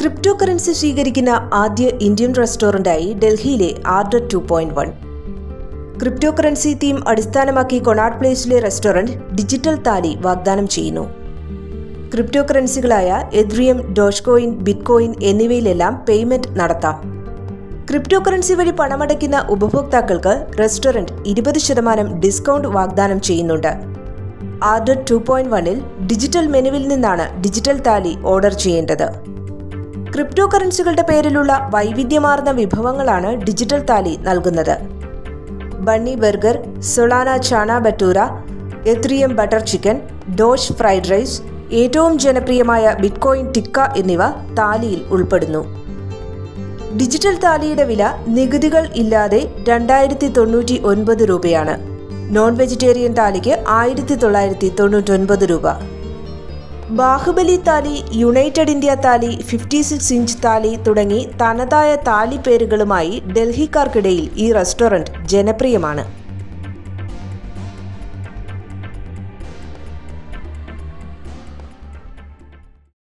Crypto currency സ്വീകരിക്കുന്ന ആദ്യ Indian റെസ്റ്റോറന്റായി ഡൽഹിയിലെ order two point one. Crypto currency theme അടിസ്ഥാനമാക്കി കൊണാട്ട് പ്ലേസിലെ റെസ്റ്റോറന്റ് ഡിജിറ്റൽ താലി വാഗ്ദാനം ചെയ്യുന്നു. ക്രിപ്റ്റോ കറൻസികളായ എദ്രിയം ഡോഷ്കോയിൻ ബിറ്റ്കോയിൻ എന്നിവയിലെല്ലാം പേയ്മെന്റ് നടത്താം. ക്രിപ്റ്റോ കറൻസി വഴി പണമടയ്ക്കുന്ന ഉപഭോക്താക്കൾക്ക് റെസ്റ്റോറന്റ് ഇരുപത് ശതമാനം ഡിസ്കൗണ്ട് വാഗ്ദാനം ചെയ്യുന്നുണ്ട്. ആർഡർ ടു പോയിന്റ് വണ്ണിൽ ഡിജിറ്റൽ മെനുവിൽ നിന്നാണ് ഡിജിറ്റൽ താലി ഓർഡർ ചെയ്യേണ്ടത്. ക്രിപ്റ്റോ കറൻസികളുടെ പേരിലുള്ള വൈവിധ്യമാർന്ന വിഭവങ്ങളാണ് ഡിജിറ്റൽ താലി നൽകുന്നത്. Bunny burger Solana chana bhatura Ethereum butter chicken Doge fried rice ഏറ്റവും ജനപ്രിയമായ ബിറ്റ്കോയിൻ ടിക്ക എന്നിവ താലിയിൽ ഉൾപ്പെടുന്നു. ഡിജിറ്റൽ താലിയുടെ വില നികുതികൾ ഇല്ലാതെ രണ്ടായിരത്തി തൊണ്ണൂറ്റി ഒൻപത് രൂപയാണ്. നോൺ വെജിറ്റേറിയൻ താലിക്ക് ആയിരത്തി തൊള്ളായിരത്തി തൊണ്ണൂറ്റൊൻപത് രൂപ. Baahubali thali United India thali fifty six inch thali തുടങ്ങി തനതായ താലി പേരുകളുമായി ഡൽഹിക്കാർക്കിടയിൽ ഈ റെസ്റ്റോറന്റ് ജനപ്രിയമാണ്.